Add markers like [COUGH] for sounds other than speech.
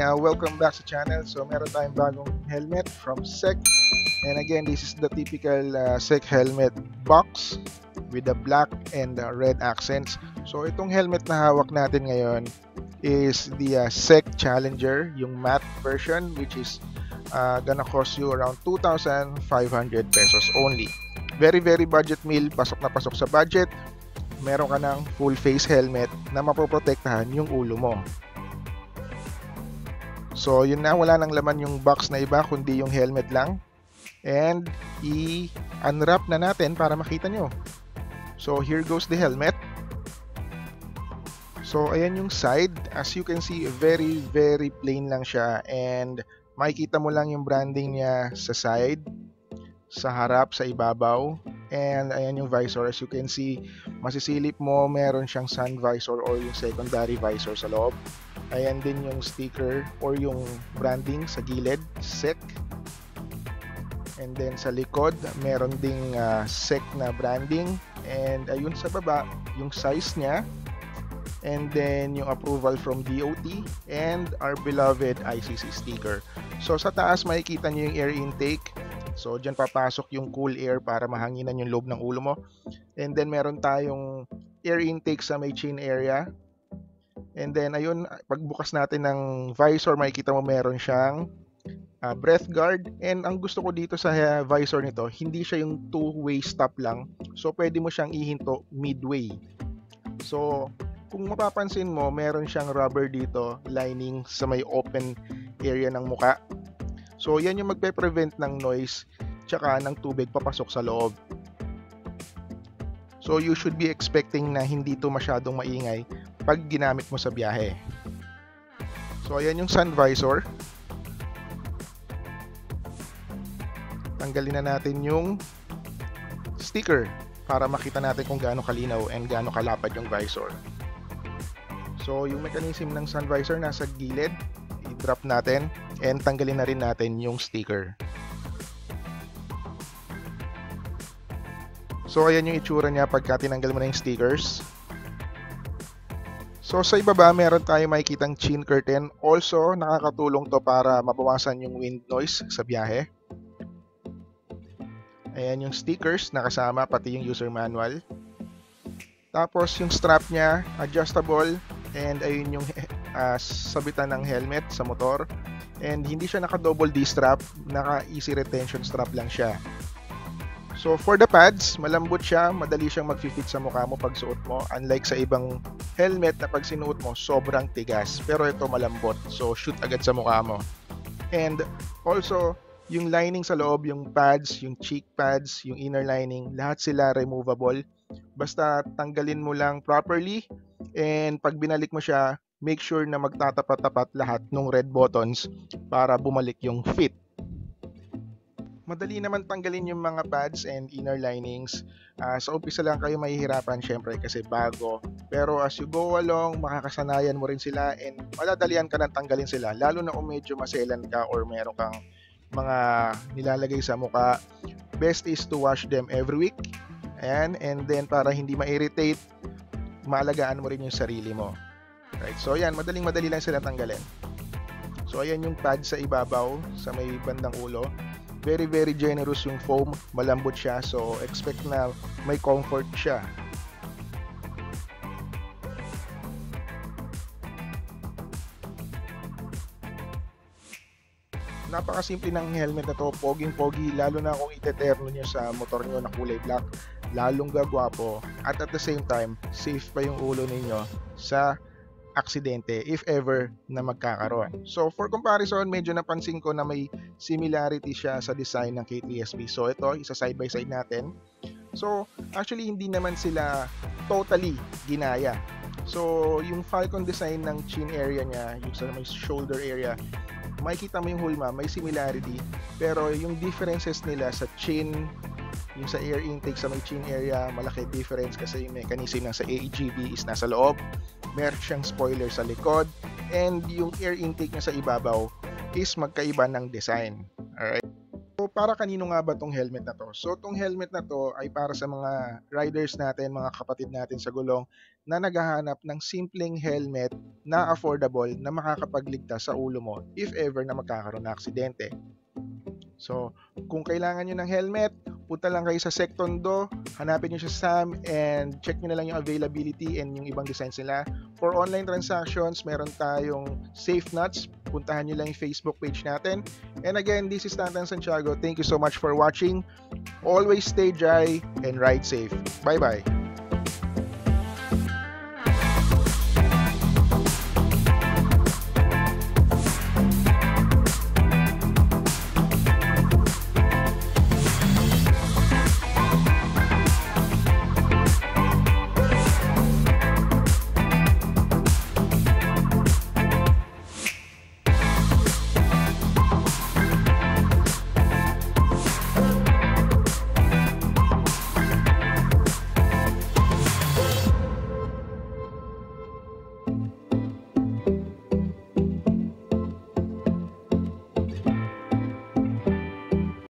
uh, welcome back sa channel. So meron tayong bagong helmet from SEC. And again, this is the typical uh, SEC helmet box with the black and the red accents. So itong helmet na hawak natin ngayon is the uh, SEC Challenger, yung matte version which is uh, gonna cost you around 2,500 pesos only. Very very budget meal, pasok na pasok sa budget. Meron ka ng full face helmet na mapoprotektahan yung ulo mo. So, yun na, wala nang laman yung box na iba, kundi yung helmet lang. And, i-unwrap na natin para makita nyo. So, here goes the helmet. So, ayan yung side. As you can see, very, very plain lang siya. And, makikita mo lang yung branding niya sa side, sa harap, sa ibabaw. And, ayan yung visor. As you can see, masisilip mo, meron siyang sun visor or yung secondary visor sa loob. Ayan din yung sticker or yung branding sa gilid, SEC. And then sa likod, meron ding uh, SEC na branding. And ayun sa baba, yung size niya. And then yung approval from DOT and our beloved ICC sticker. So sa taas makikita niyo yung air intake. So diyan papasok yung cool air para mahanginan yung loob ng ulo mo. And then meron tayong air intake sa may chin area And then, ayun, pagbukas natin ng visor, makikita mo meron siyang uh, breath guard. And ang gusto ko dito sa uh, visor nito, hindi siya yung two-way stop lang. So, pwede mo siyang ihinto midway. So, kung mapapansin mo, meron siyang rubber dito, lining sa may open area ng muka. So, yan yung magpe-prevent ng noise tsaka ng tubig papasok sa loob. So, you should be expecting na hindi to masyadong maingay pag ginamit mo sa biyahe. So ayan yung sun visor. Tanggalin na natin yung sticker para makita natin kung gaano kalinaw and gaano kalapad yung visor. So yung mechanism ng sun visor nasa gilid, i-drop natin and tanggalin na rin natin yung sticker. So ayan yung itsura niya pagka tinanggal mo na yung stickers. So sa ibaba meron tayong makikitang chin curtain. Also nakakatulong to para mabawasan yung wind noise sa biyahe. Ayan yung stickers na kasama pati yung user manual. Tapos yung strap niya adjustable and ayun yung uh, [LAUGHS] sabitan ng helmet sa motor. And hindi siya naka double D strap, naka easy retention strap lang siya. So for the pads, malambot siya, madali siyang mag-fit sa mukha mo pag suot mo. Unlike sa ibang helmet na pag sinuot mo, sobrang tigas. Pero ito malambot, so shoot agad sa mukha mo. And also, yung lining sa loob, yung pads, yung cheek pads, yung inner lining, lahat sila removable. Basta tanggalin mo lang properly and pag binalik mo siya, make sure na magtatapat-tapat lahat ng red buttons para bumalik yung fit madali naman tanggalin yung mga pads and inner linings. Uh, sa umpisa lang kayo mahihirapan syempre kasi bago. Pero as you go along, makakasanayan mo rin sila and madadalian ka nang tanggalin sila. Lalo na kung medyo maselan ka or meron kang mga nilalagay sa muka. Best is to wash them every week. Ayan, and then para hindi ma-irritate, maalagaan mo rin yung sarili mo. Right? So ayan, madaling madali lang sila tanggalin. So ayan yung pad sa ibabaw sa may bandang ulo. Very very generous yung foam. Malambot siya. So expect na may comfort siya. Napakasimple ng helmet na to. Poging pogi lalo na kung iteterno nyo sa motor nyo na kulay black. Lalong gagwapo. At at the same time safe pa yung ulo ninyo sa aksidente if ever na magkakaroon. So for comparison, medyo napansin ko na may similarity siya sa design ng K3SB. So ito, isa side by side natin. So actually hindi naman sila totally ginaya. So yung Falcon design ng chin area niya, yung sa may shoulder area, makikita mo yung hulma, may similarity. Pero yung differences nila sa chin, yung sa air intake sa may chin area, malaki difference kasi yung mechanism ng sa AEGB is nasa loob meron siyang spoiler sa likod, and yung air intake niya sa ibabaw is magkaiba ng design. Alright? So, para kanino nga ba tong helmet na to? So, tong helmet na to ay para sa mga riders natin, mga kapatid natin sa gulong na naghahanap ng simpleng helmet na affordable na makakapagligtas sa ulo mo if ever na magkakaroon ng aksidente. So, kung kailangan nyo ng helmet, punta lang kayo sa Sectondo, hanapin nyo siya Sam, and check nyo na lang yung availability and yung ibang designs nila. For online transactions, meron tayong Safe Nuts, puntahan nyo lang yung Facebook page natin. And again, this is Tantan Santiago. Thank you so much for watching. Always stay dry and ride safe. Bye-bye.